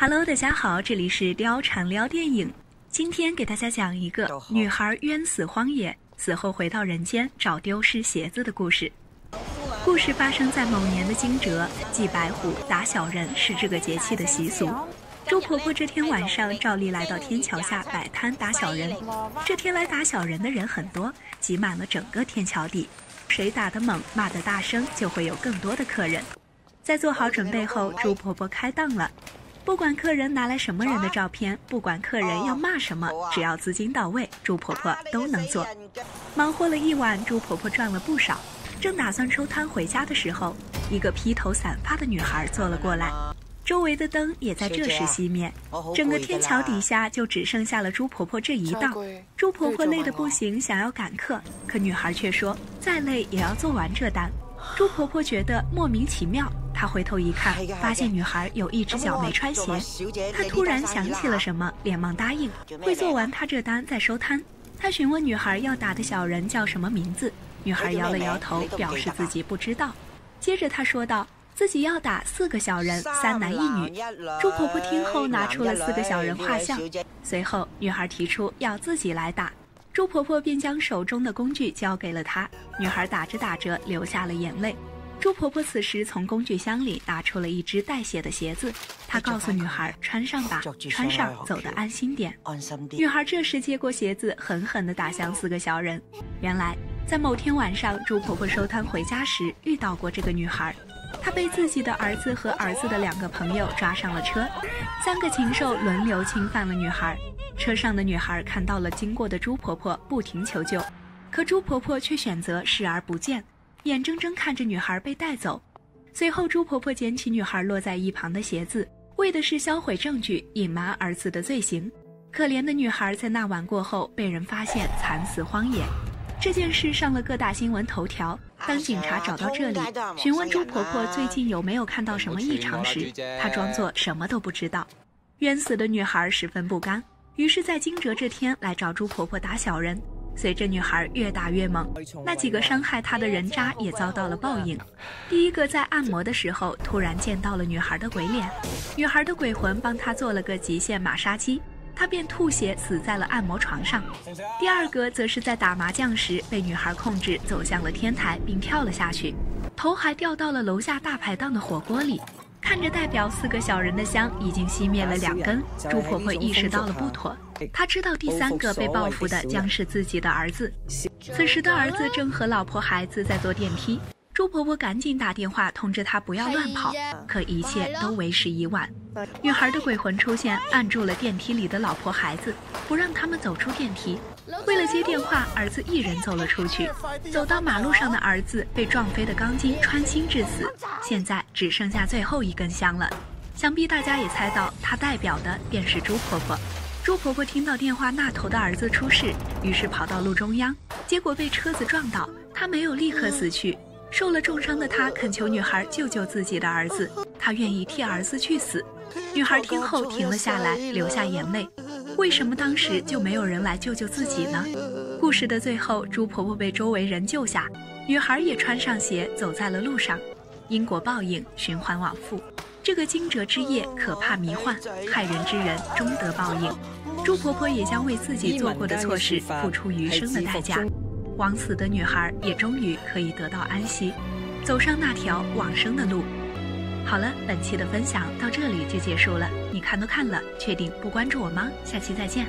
Hello，大家好，这里是貂蝉撩电影。今天给大家讲一个女孩冤死荒野，死后回到人间找丢失鞋子的故事。故事发生在某年的惊蛰，祭白虎、打小人是这个节气的习俗。朱婆婆这天晚上照例来到天桥下摆摊打小人。这天来打小人的人很多，挤满了整个天桥底。谁打得猛，骂得大声，就会有更多的客人。在做好准备后，朱婆婆开档了。不管客人拿来什么人的照片，不管客人要骂什么，只要资金到位，朱婆婆都能做。忙活了一晚，朱婆婆赚了不少。正打算收摊回家的时候，一个披头散发的女孩坐了过来。周围的灯也在这时熄灭，整个天桥底下就只剩下了朱婆婆这一档。朱婆婆累得不行，想要赶客，可女孩却说再累也要做完这单。朱婆婆觉得莫名其妙，她回头一看，发现女孩有一只脚没穿鞋。他突然想起了什么，连忙答应会做完他这单再收摊。他询问女孩要打的小人叫什么名字，女孩摇了摇头，表示自己不知道。接着他说道。自己要打四个小人，三男一女。朱婆婆听后拿出了四个小人画像，随后女孩提出要自己来打，朱婆婆便将手中的工具交给了她。女孩打着打着流下了眼泪。朱婆婆此时从工具箱里拿出了一只带血的鞋子，她告诉女孩穿上吧，穿上走得安心点。女孩这时接过鞋子，狠狠地打向四个小人。原来在某天晚上，朱婆婆收摊回家时遇到过这个女孩。她被自己的儿子和儿子的两个朋友抓上了车，三个禽兽轮流侵犯了女孩。车上的女孩看到了经过的朱婆婆，不停求救，可朱婆婆却选择视而不见，眼睁睁看着女孩被带走。随后，朱婆婆捡起女孩落在一旁的鞋子，为的是销毁证据，隐瞒儿子的罪行。可怜的女孩在那晚过后被人发现惨死荒野。这件事上了各大新闻头条。当警察找到这里，询问朱婆婆最近有没有看到什么异常时，她装作什么都不知道。冤死的女孩十分不甘，于是，在惊蛰这天来找朱婆婆打小人。随着女孩越打越猛，那几个伤害她的人渣也遭到了报应。第一个在按摩的时候，突然见到了女孩的鬼脸，女孩的鬼魂帮她做了个极限马杀鸡。他便吐血死在了按摩床上。第二个则是在打麻将时被女孩控制走向了天台并跳了下去，头还掉到了楼下大排档的火锅里。看着代表四个小人的香已经熄灭了两根，朱婆婆意识到了不妥。她知道第三个被报复的将是自己的儿子。此时的儿子正和老婆孩子在坐电梯。朱婆婆赶紧打电话通知他不要乱跑，可一切都为时已晚。女孩的鬼魂出现，按住了电梯里的老婆孩子，不让他们走出电梯。为了接电话，儿子一人走了出去。走到马路上的儿子被撞飞的钢筋穿心致死，现在只剩下最后一根香了。想必大家也猜到，它代表的便是朱婆婆。朱婆婆听到电话那头的儿子出事，于是跑到路中央，结果被车子撞倒。她没有立刻死去。受了重伤的她恳求女孩救救自己的儿子，她愿意替儿子去死。女孩听后停了下来，流下眼泪。为什么当时就没有人来救救自己呢？故事的最后，朱婆婆被周围人救下，女孩也穿上鞋走在了路上。因果报应，循环往复。这个惊蛰之夜，可怕迷幻，害人之人终得报应。朱婆婆也将为自己做过的错事付出余生的代价。枉死的女孩也终于可以得到安息，走上那条往生的路。好了，本期的分享到这里就结束了。你看都看了，确定不关注我吗？下期再见。